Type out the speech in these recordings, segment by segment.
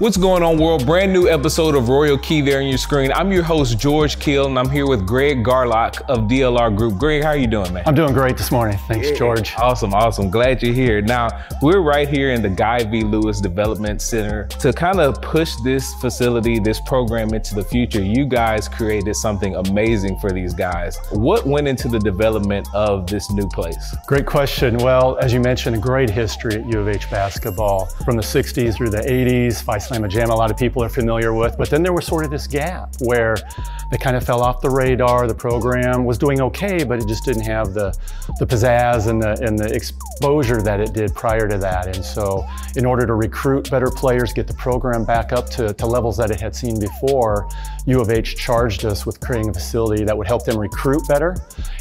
What's going on, world? Brand new episode of Royal Key there on your screen. I'm your host, George Kill, and I'm here with Greg Garlock of DLR Group. Greg, how are you doing, man? I'm doing great this morning. Thanks, George. Awesome, awesome. Glad you're here. Now, we're right here in the Guy V. Lewis Development Center to kind of push this facility, this program into the future. You guys created something amazing for these guys. What went into the development of this new place? Great question. Well, as you mentioned, a great history at U of H basketball from the 60s through the 80s. Phi Slama Jama, a lot of people are familiar with. But then there was sort of this gap where they kind of fell off the radar. The program was doing okay, but it just didn't have the, the pizzazz and the, and the exposure that it did prior to that. And so in order to recruit better players, get the program back up to, to levels that it had seen before, U of H charged us with creating a facility that would help them recruit better.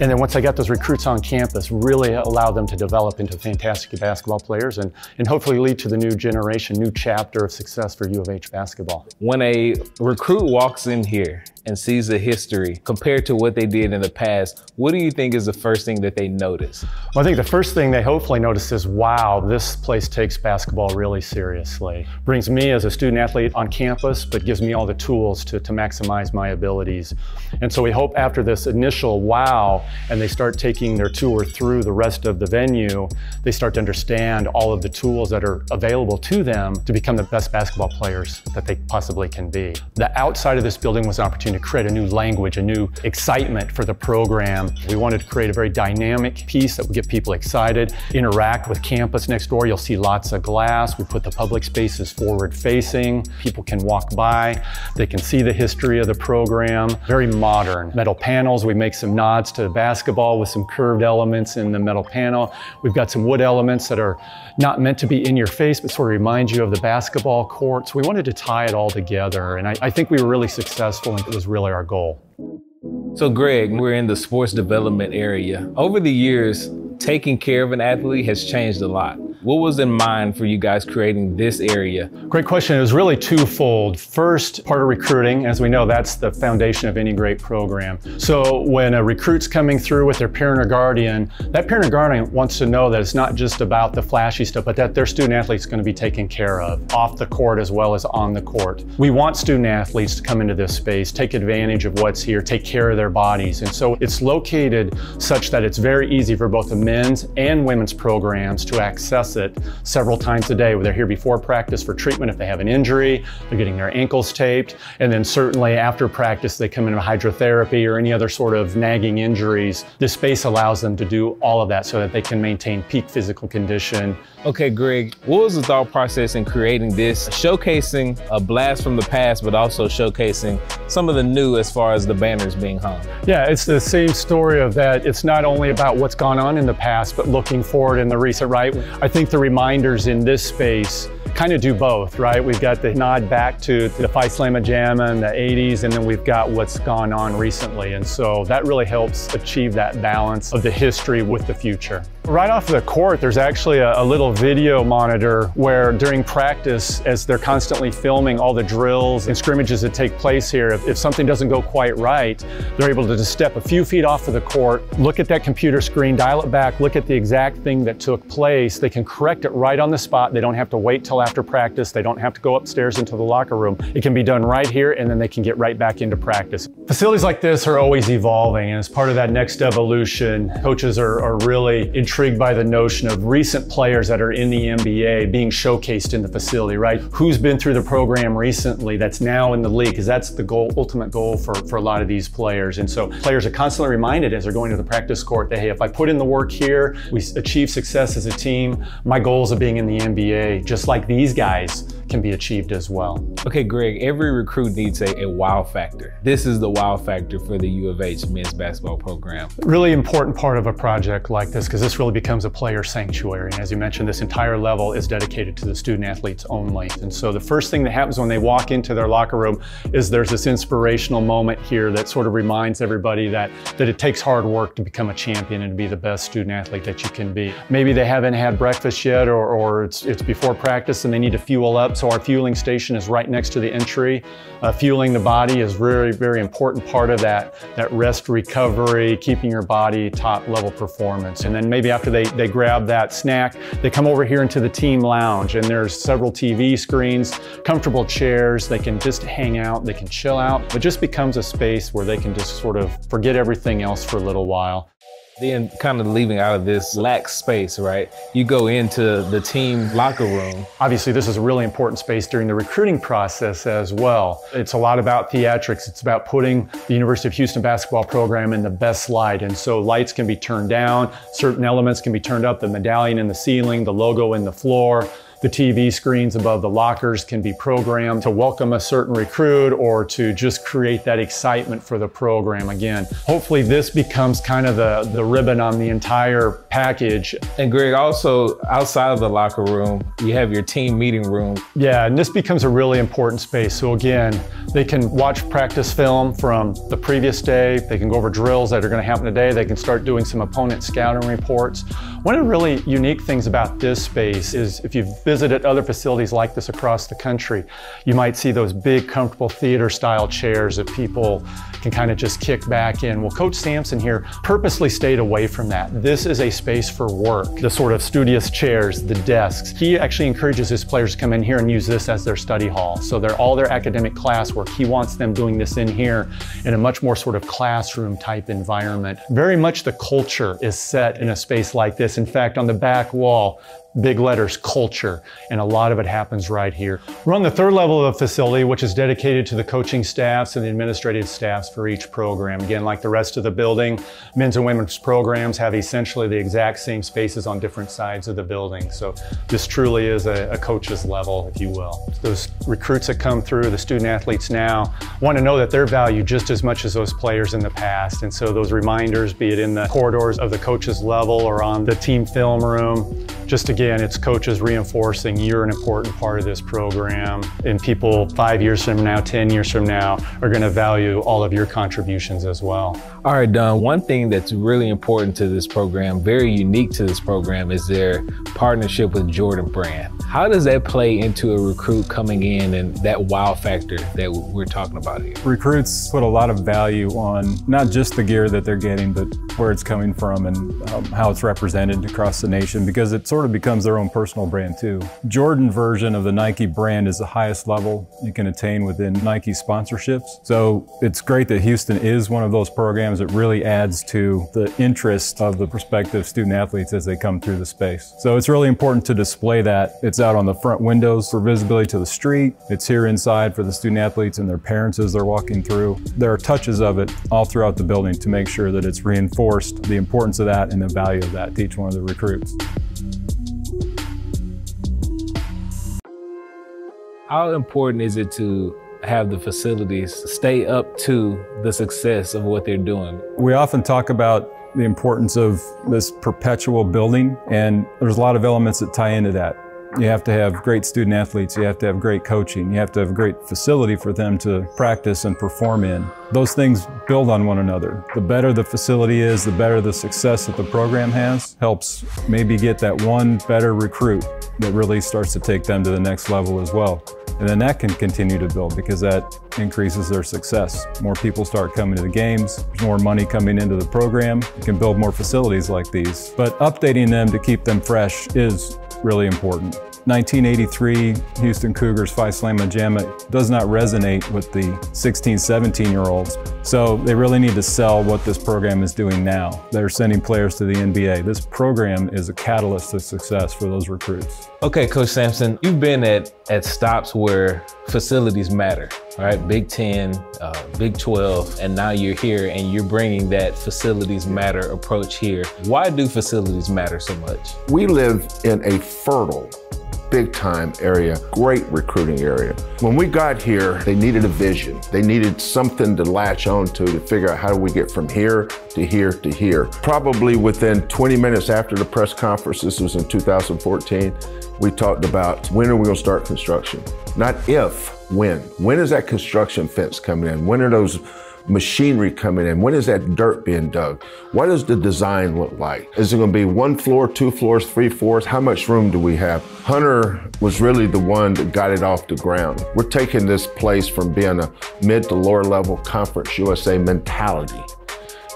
And then once I got those recruits on campus, really allow them to develop into fantastic basketball players and, and hopefully lead to the new generation, new chapter of success for U of H basketball. When a recruit walks in here and sees the history compared to what they did in the past, what do you think is the first thing that they notice? Well, I think the first thing they hopefully notice is, wow, this place takes basketball really seriously. Brings me as a student athlete on campus, but gives me all the tools to, to maximize my abilities. And so we hope after this initial wow, and they start taking their tour through the rest of the venue, they start to understand all of the tools that are available to them to become the best basketball players that they possibly can be. The outside of this building was an opportunity to create a new language, a new excitement for the program. We wanted to create a very dynamic piece that would get people excited, interact with campus next door. You'll see lots of glass. We put the public spaces forward facing. People can walk by. They can see the history of the program. Very modern. Metal panels. We make some nods to basketball with some curved elements in the metal panel. We've got some wood elements that are not meant to be in your face, but sort of remind you of the basketball court. So we wanted to tie it all together. And I, I think we were really successful and it was really our goal. So, Greg, we're in the sports development area. Over the years, taking care of an athlete has changed a lot. What was in mind for you guys creating this area? Great question. It was really twofold. First, part of recruiting, as we know, that's the foundation of any great program. So when a recruit's coming through with their parent or guardian, that parent or guardian wants to know that it's not just about the flashy stuff, but that their student athlete's going to be taken care of off the court as well as on the court. We want student athletes to come into this space, take advantage of what's here, take care of their bodies. And so it's located such that it's very easy for both the men's and women's programs to access it several times a day. They're here before practice for treatment if they have an injury, they're getting their ankles taped, and then certainly after practice they come in with hydrotherapy or any other sort of nagging injuries. This space allows them to do all of that so that they can maintain peak physical condition. Okay, Greg, what was the thought process in creating this, showcasing a blast from the past, but also showcasing some of the new as far as the banners being hung? Yeah, it's the same story of that. It's not only about what's gone on in the past, but looking forward in the recent, right? I think the reminders in this space kind of do both, right? We've got the nod back to the Phi Slama Jama in the 80s, and then we've got what's gone on recently. And so that really helps achieve that balance of the history with the future. Right off the court, there's actually a, a, little video monitor where during practice, as they're constantly filming all the drills and scrimmages that take place here, if, if something doesn't go quite right, they're able to just step a few feet off of the court, look at that computer screen, dial it back, look at the exact thing that took place. They can correct it right on the spot. They don't have to wait till after practice. They don't have to go upstairs into the locker room. It can be done right here and then they can get right back into practice. Facilities like this are always evolving and as part of that next evolution, coaches are, are really intrigued by the notion of recent players that are in the NBA being showcased in the facility, right? Who's been through the program recently that's now in the league because that's the goal, ultimate goal for, for a lot of these players. And so players are constantly reminded as they're going to the practice court that, hey, if I put in the work here, we achieve success as a team, my goals of being in the NBA, just like these guys, can be achieved as well. Okay, Greg, every recruit needs a, a wow factor. This is the wow factor for the U of H men's basketball program. Really important part of a project like this because this really becomes a player sanctuary. And as you mentioned, this entire level is dedicated to the student athletes only. And so the first thing that happens when they walk into their locker room is there's this inspirational moment here that sort of reminds everybody that, that it takes hard work to become a champion and to be the best student athlete that you can be. Maybe they haven't had breakfast yet or, or it's, it's before practice and they need to fuel up So our fueling station is right next to the entry. Uh, fueling the body is very, very important part of that, that rest recovery, keeping your body top level performance. And then maybe after they, they grab that snack, they come over here into the team lounge and there's several TV screens, comfortable chairs, they can just hang out, they can chill out. It just becomes a space where they can just sort of forget everything else for a little while. Then kind of leaving out of this lax space, right? You go into the team locker room. Obviously, this is a really important space during the recruiting process as well. It's a lot about theatrics. It's about putting the University of Houston basketball program in the best light. And so lights can be turned down, certain elements can be turned up, the medallion in the ceiling, the logo in the floor. The TV screens above the lockers can be programmed to welcome a certain recruit or to just create that excitement for the program again. Hopefully this becomes kind of the, the ribbon on the entire package. And Greg, also outside of the locker room, you have your team meeting room. Yeah, and this becomes a really important space. So again, they can watch practice film from the previous day. They can go over drills that are going to happen today. They can start doing some opponent scouting reports. One of the really unique things about this space is if you've visited other facilities like this across the country, you might see those big, comfortable theater style chairs that people can kind of just kick back in. Well, Coach Sampson here purposely stayed away from that. This is a space for work, the sort of studious chairs, the desks. He actually encourages his players to come in here and use this as their study hall. So they're all their academic classwork. He wants them doing this in here in a much more sort of classroom type environment. Very much the culture is set in a space like this. In fact, on the back wall, big letters, culture, and a lot of it happens right here. We're on the third level of the facility, which is dedicated to the coaching staffs and the administrative staffs for each program. Again, like the rest of the building, men's and women's programs have essentially the exact same spaces on different sides of the building. So this truly is a, a coach's level, if you will. Those recruits that come through, the student athletes now, want to know that they're valued just as much as those players in the past. And so those reminders, be it in the corridors of the coach's level or on the team film room, just again, it's coaches reinforcing you're an important part of this program. And people five years from now, 10 years from now, are going to value all of your contributions as well. All right, Don, one thing that's really important to this program, very unique to this program, is their partnership with Jordan Brand. How does that play into a recruit coming in and that wow factor that we're talking about here? Recruits put a lot of value on not just the gear that they're getting, but where it's coming from and um, how it's represented across the nation because it sort of becomes their own personal brand too. Jordan version of the Nike brand is the highest level you can attain within Nike sponsorships. So it's great that Houston is one of those programs that really adds to the interest of the prospective student athletes as they come through the space. So it's really important to display that. It's out on the front windows for visibility to the street. It's here inside for the student athletes and their parents as they're walking through. There are touches of it all throughout the building to make sure that it's reinforced the importance of that and the value of that to each one of the recruits. How important is it to have the facilities stay up to the success of what they're doing? We often talk about the importance of this perpetual building, and there's a lot of elements that tie into that. You have to have great student athletes, you have to have great coaching, you have to have a great facility for them to practice and perform in. Those things build on one another. The better the facility is, the better the success that the program has, helps maybe get that one better recruit that really starts to take them to the next level as well. And then that can continue to build because that increases their success. More people start coming to the games, more money coming into the program. You can build more facilities like these. But updating them to keep them fresh is really important. 1983 Houston Cougars Phi Slama Jama does not resonate with the 16, 17 year olds. So they really need to sell what this program is doing now. They're sending players to the NBA. This program is a catalyst to success for those recruits. Okay, Coach Sampson, you've been at, at stops where facilities matter, right? Big 10, uh, Big 12, and now you're here and you're bringing that facilities matter approach here. Why do facilities matter so much? We live in a fertile big time area, great recruiting area. When we got here, they needed a vision. They needed something to latch on to to figure out how do we get from here to here to here. Probably within 20 minutes after the press conference, this was in 2014, we talked about when are we gonna start construction? Not if, when. When is that construction fence coming in? When are those machinery coming in? When is that dirt being dug? What does the design look like? Is it going to be one floor, two floors, three floors? How much room do we have? Hunter was really the one that got it off the ground. We're taking this place from being a mid to lower level conference USA mentality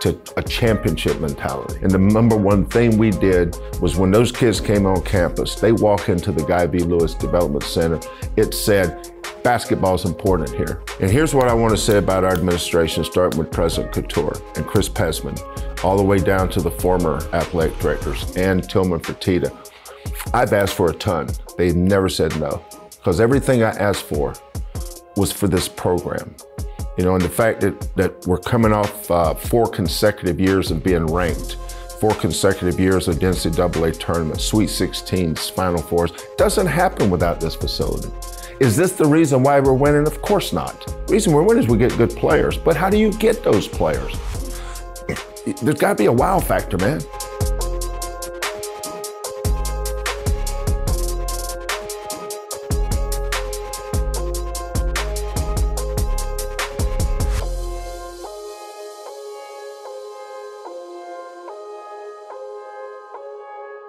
to a championship mentality. And the number one thing we did was when those kids came on campus, they walk into the Guy V. Lewis Development Center, it said, basketball is important here. And here's what I want to say about our administration, starting with President Khator and Chris Pezman, all the way down to the former athletic directors and Tillman Fertitta. I've asked for a ton. They've never said no, because everything I asked for was for this program. You know, and the fact that, that we're coming off uh, four consecutive years of being ranked, four consecutive years of NCAA tournament, Sweet 16s, Final Fours, doesn't happen without this facility. Is this the reason why we're winning? Of course not. The reason we're winning is we get good players. But how do you get those players? There's got to be a wow factor, man.